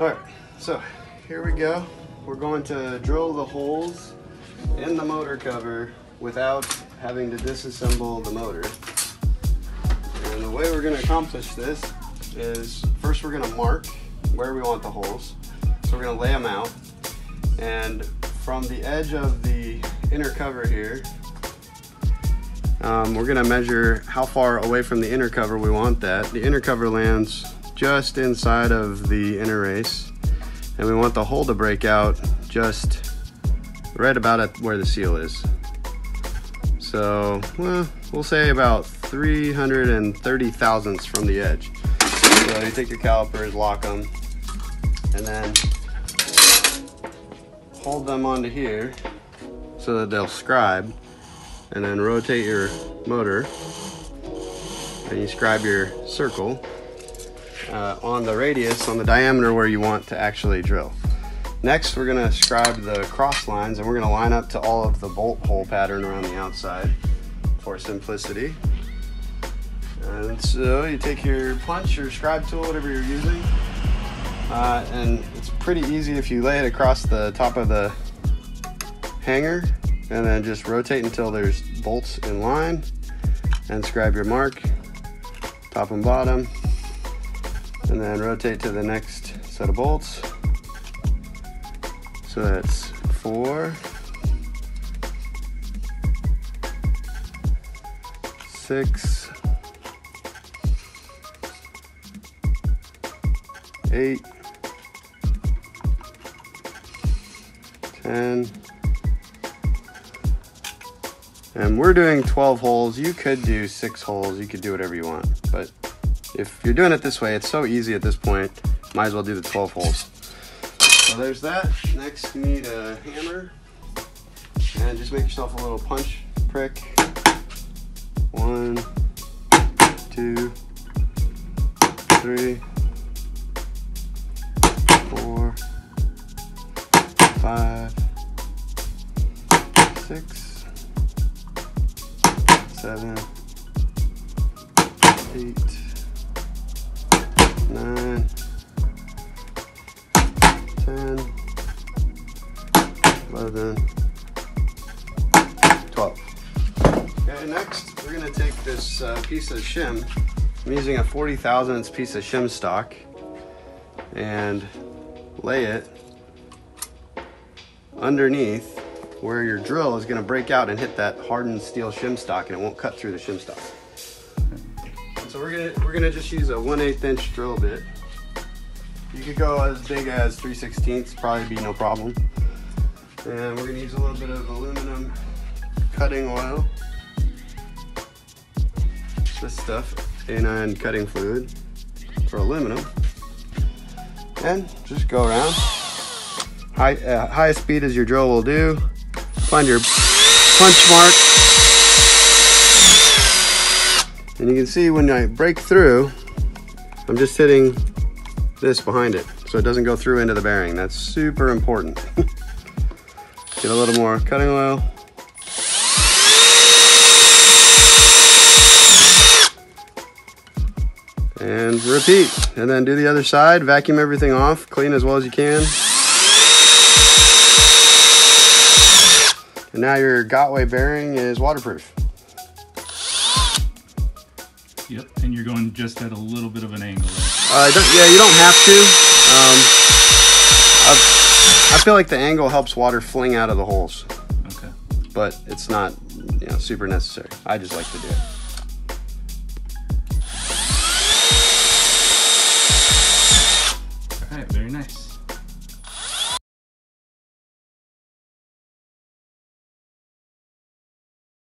All right, so here we go. We're going to drill the holes in the motor cover without having to disassemble the motor. And the way we're gonna accomplish this is first we're gonna mark where we want the holes. So we're gonna lay them out. And from the edge of the inner cover here, um, we're gonna measure how far away from the inner cover we want that. The inner cover lands just inside of the inner race. And we want the hole to break out just right about at where the seal is. So, well, we'll say about 330 thousandths from the edge. So you take your calipers, lock them, and then hold them onto here so that they'll scribe and then rotate your motor and you scribe your circle uh, on the radius, on the diameter where you want to actually drill. Next, we're gonna scribe the cross lines and we're gonna line up to all of the bolt hole pattern around the outside for simplicity. And so you take your punch or scribe tool, whatever you're using, uh, and it's pretty easy if you lay it across the top of the hanger and then just rotate until there's bolts in line and scribe your mark, top and bottom, and then rotate to the next set of bolts. So that's four, six, eight, ten, and we're doing 12 holes. You could do six holes. You could do whatever you want. But if you're doing it this way, it's so easy at this point. Might as well do the 12 holes. So there's that. Next, you need a hammer. And just make yourself a little punch prick. One, two, three, four, five, six, seven, eight, nine, ten, eleven, twelve. Okay, next we're gonna take this uh, piece of shim. I'm using a 40 thousandths piece of shim stock and lay it underneath where your drill is to break out and hit that hardened steel shim stock and it won't cut through the shim stock. So we're gonna we're gonna just use a 1 8 inch drill bit. You could go as big as 3 16ths, probably be no problem. And we're gonna use a little bit of aluminum cutting oil. This stuff, A9 cutting fluid for aluminum. And just go around. High, uh, highest speed as your drill will do. Find your punch mark. And you can see when I break through, I'm just hitting this behind it so it doesn't go through into the bearing. That's super important. Get a little more cutting oil. And repeat. And then do the other side, vacuum everything off, clean as well as you can. And now your Gotway bearing is waterproof. Yep, and you're going just at a little bit of an angle. Uh, yeah, you don't have to. Um, I, I feel like the angle helps water fling out of the holes. Okay. But it's not you know, super necessary. I just like to do it. All right, very nice.